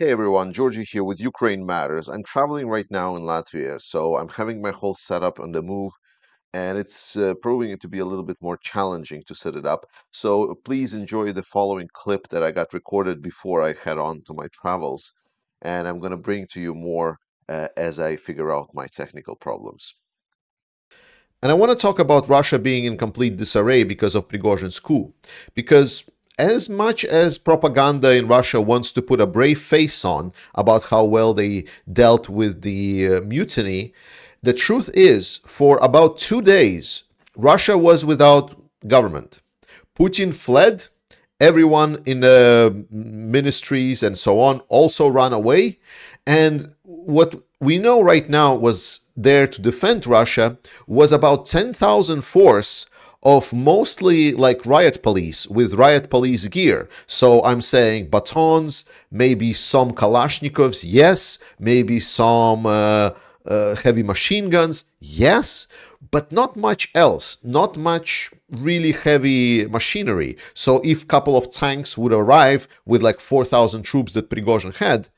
Hey everyone, Georgie here with Ukraine Matters. I'm traveling right now in Latvia, so I'm having my whole setup on the move, and it's uh, proving it to be a little bit more challenging to set it up. So please enjoy the following clip that I got recorded before I head on to my travels, and I'm going to bring to you more uh, as I figure out my technical problems. And I want to talk about Russia being in complete disarray because of Prigozhin's coup. Because as much as propaganda in Russia wants to put a brave face on about how well they dealt with the uh, mutiny, the truth is, for about two days, Russia was without government. Putin fled, everyone in the ministries and so on also ran away, and what we know right now was there to defend Russia was about 10,000 force of mostly like riot police with riot police gear. So I'm saying batons, maybe some Kalashnikovs, yes, maybe some uh, uh, heavy machine guns, yes, but not much else, not much really heavy machinery. So if couple of tanks would arrive with like 4,000 troops that Prigozhin had,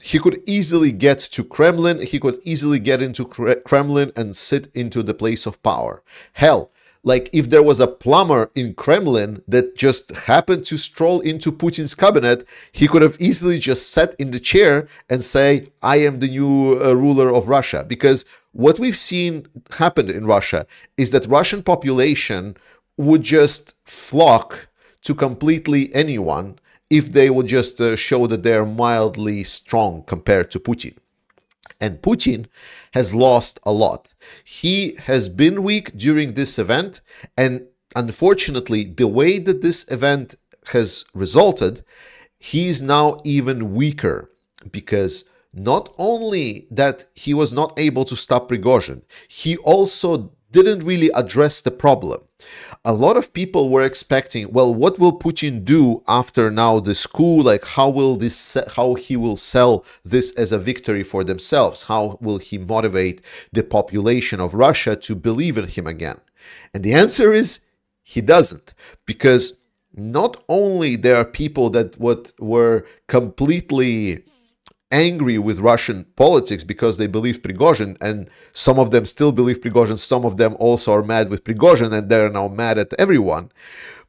he could easily get to Kremlin, he could easily get into Kremlin and sit into the place of power. Hell, like if there was a plumber in Kremlin that just happened to stroll into Putin's cabinet, he could have easily just sat in the chair and say, I am the new uh, ruler of Russia. Because what we've seen happen in Russia is that Russian population would just flock to completely anyone if they would just uh, show that they're mildly strong compared to Putin. And Putin has lost a lot. He has been weak during this event, and unfortunately, the way that this event has resulted, he is now even weaker because not only that he was not able to stop Prigozhin, he also didn't really address the problem a lot of people were expecting, well, what will Putin do after now this coup? Like, how will this, how he will sell this as a victory for themselves? How will he motivate the population of Russia to believe in him again? And the answer is he doesn't, because not only there are people that what were completely angry with Russian politics because they believe Prigozhin, and some of them still believe Prigozhin, some of them also are mad with Prigozhin, and they're now mad at everyone.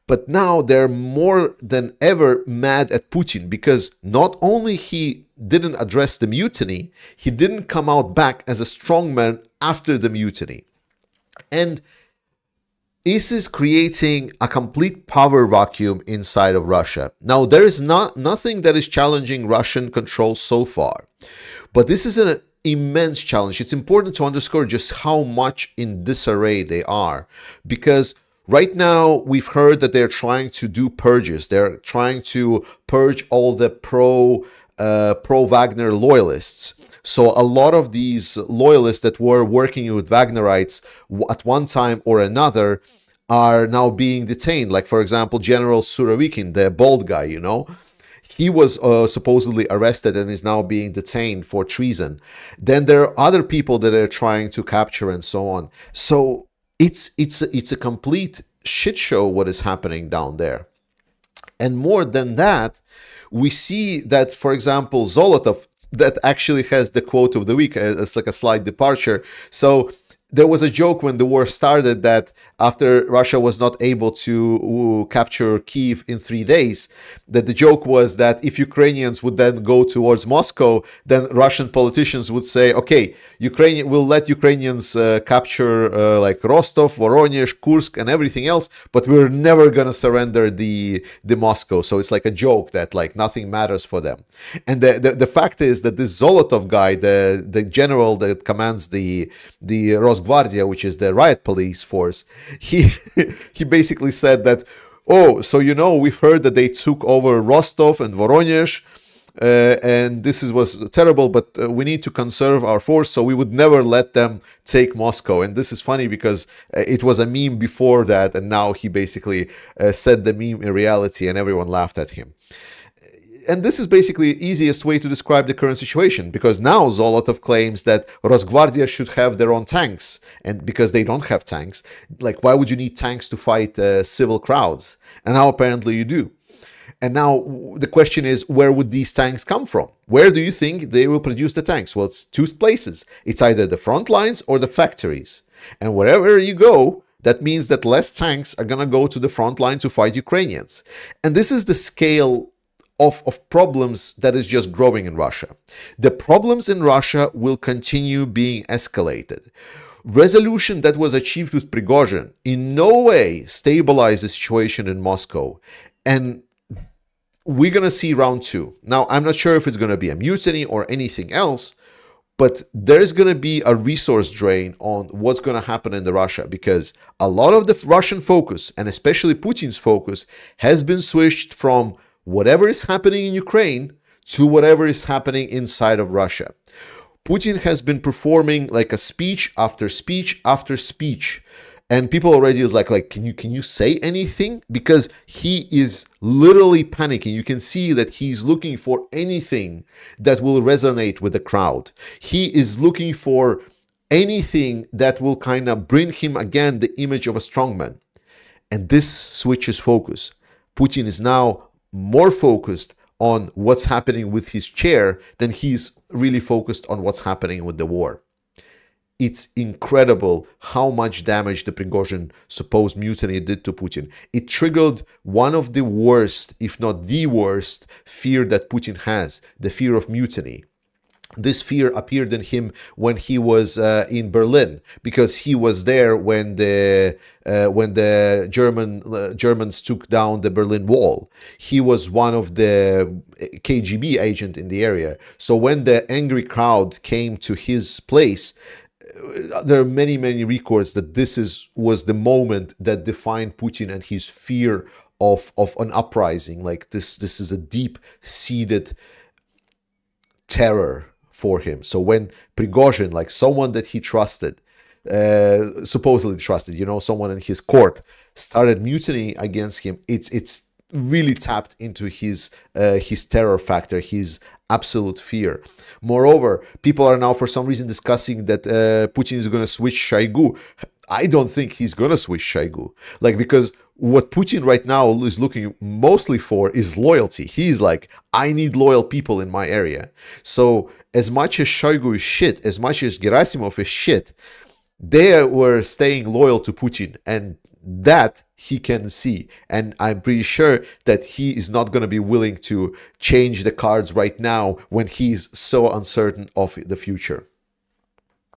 But now they're more than ever mad at Putin because not only he didn't address the mutiny, he didn't come out back as a strongman after the mutiny. And this is creating a complete power vacuum inside of Russia. Now, there is not nothing that is challenging Russian control so far, but this is an immense challenge. It's important to underscore just how much in disarray they are, because right now we've heard that they're trying to do purges. They're trying to purge all the pro uh, pro Wagner loyalists. So a lot of these loyalists that were working with Wagnerites at one time or another are now being detained. Like, for example, General Surovikin, the bald guy, you know, he was uh, supposedly arrested and is now being detained for treason. Then there are other people that are trying to capture and so on. So it's it's it's a complete shit show what is happening down there. And more than that, we see that, for example, Zolotov that actually has the quote of the week uh, as like a slight departure. So there was a joke when the war started that after Russia was not able to capture Kiev in three days, that the joke was that if Ukrainians would then go towards Moscow, then Russian politicians would say, okay, Ukrainian we'll let Ukrainians uh, capture uh, like Rostov, Voronezh, Kursk, and everything else, but we're never gonna surrender the the Moscow. So it's like a joke that like nothing matters for them. And the the, the fact is that this Zolotov guy, the the general that commands the the Rosgvardia, which is the riot police force, he he basically said that, oh, so you know, we've heard that they took over Rostov and Voronezh. Uh, and this is, was terrible, but uh, we need to conserve our force, so we would never let them take Moscow. And this is funny because uh, it was a meme before that, and now he basically uh, said the meme in reality, and everyone laughed at him and this is basically the easiest way to describe the current situation because now Zolotov claims that Rosgvardia should have their own tanks and because they don't have tanks like why would you need tanks to fight uh, civil crowds and now apparently you do And now the question is, where would these tanks come from? Where do you think they will produce the tanks? Well, it's two places. It's either the front lines or the factories. And wherever you go, that means that less tanks are going to go to the front line to fight Ukrainians. And this is the scale of, of problems that is just growing in Russia. The problems in Russia will continue being escalated. Resolution that was achieved with Prigozhin in no way stabilized the situation in Moscow. And we're going to see round two. Now, I'm not sure if it's going to be a mutiny or anything else, but there's going to be a resource drain on what's going to happen in the Russia because a lot of the Russian focus, and especially Putin's focus, has been switched from whatever is happening in Ukraine to whatever is happening inside of Russia. Putin has been performing like a speech after speech after speech. And people already is like like can you can you say anything? Because he is literally panicking. You can see that he's looking for anything that will resonate with the crowd. He is looking for anything that will kind of bring him again the image of a strongman and this switches focus. Putin is now more focused on what's happening with his chair than he's really focused on what's happening with the war it's incredible how much damage the Prigozhin supposed mutiny did to Putin. It triggered one of the worst, if not the worst, fear that Putin has the fear of mutiny. This fear appeared in him when he was uh, in Berlin because he was there when the uh, when the German uh, Germans took down the Berlin Wall. He was one of the KGB agent in the area. So when the angry crowd came to his place, there are many many records that this is was the moment that defined Putin and his fear of of an uprising like this this is a deep seated terror for him so when Prigozhin like someone that he trusted uh, supposedly trusted you know someone in his court started mutiny against him it's it's really tapped into his uh, his terror factor his absolute fear. Moreover, people are now for some reason discussing that uh, Putin is going to switch Shoigu. I don't think he's going to switch Shoigu. Like, because what Putin right now is looking mostly for is loyalty. He's like, I need loyal people in my area. So, as much as Shoigu is shit, as much as Gerasimov is shit, they were staying loyal to Putin. And that he can see. And I'm pretty sure that he is not going to be willing to change the cards right now when he's so uncertain of the future.